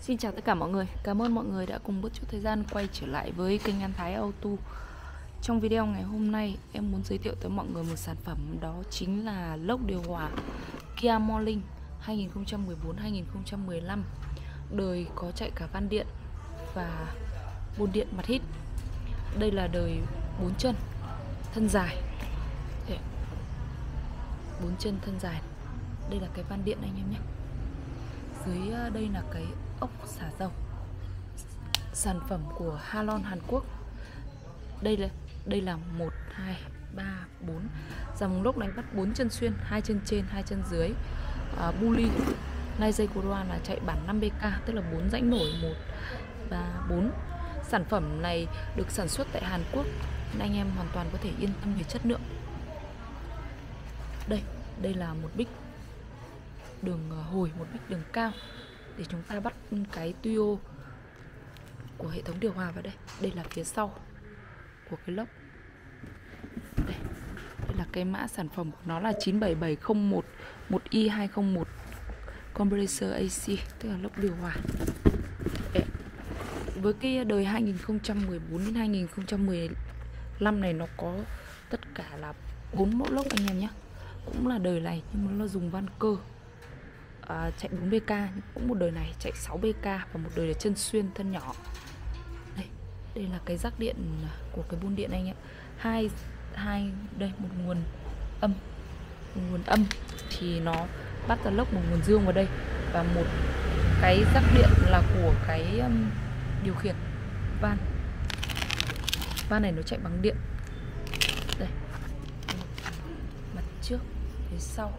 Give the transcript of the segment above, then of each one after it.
Xin chào tất cả mọi người, cảm ơn mọi người đã cùng bớt chút thời gian quay trở lại với kênh An Thái Auto. Trong video ngày hôm nay em muốn giới thiệu tới mọi người một sản phẩm đó chính là lốc điều hòa Kia Morning 2014-2015 Đời có chạy cả van điện và bồn điện mặt hít. Đây là đời 4 chân, thân dài. Bốn chân thân dài. Đây là cái van điện anh em nhé thấy ờ, đây là cái ốc xả dầu. Sản phẩm của Halon Hàn Quốc. Đây là đây là một hai ba bốn. Dòng lốc này bắt bốn chân xuyên hai chân trên hai chân dưới. À, Buli nay dây của là chạy bản 5BK tức là bốn rãnh nổi một và bốn. Sản phẩm này được sản xuất tại Hàn Quốc nên anh em hoàn toàn có thể yên tâm về chất lượng. Đây đây là một bích đường ờ, hồi một bích đường cao để chúng ta bắt cái tuyo của hệ thống điều hòa vào đây. Đây là phía sau của cái lốc. Đây, đây là cái mã sản phẩm của nó là 97701 1i201 compressor AC tức là lốc điều hòa. Đấy. với cái đời 2014 đến 2015 này nó có tất cả là bốn mẫu lốc anh em nhé. Cũng là đời này nhưng mà nó dùng van cơ à, chạy 4BK cũng một đời này chạy 6BK và một đời là chân xuyên thân nhỏ. Đây đây là cái rắc điện của cái buôn điện anh ạ. Hai hai đây một nguồn âm một nguồn âm thì nó bắt ra lốc một nguồn dương vào đây. Và một cái rắc điện là của cái um, điều khiển van. Van này nó chạy bằng điện. Đây. Mặt trước phía sau.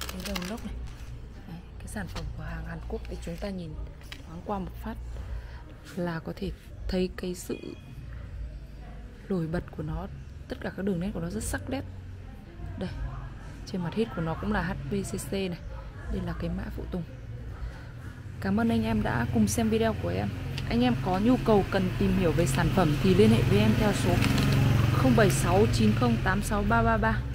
Cái đầu lốc này sản phẩm của hàng Hàn Quốc để chúng ta nhìn thoáng qua một phát là có thể thấy cái sự nổi bật của nó, tất cả các đường nét của nó rất sắc nét. Đây, trên mặt hít của nó cũng là HVCC này, đây là cái mã phụ tùng. Cảm ơn anh em đã cùng xem video của em. Anh em có nhu cầu cần tìm hiểu về sản phẩm thì liên hệ với em theo số 0769086333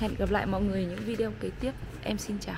Hẹn gặp lại mọi người những video kế tiếp. Em xin chào.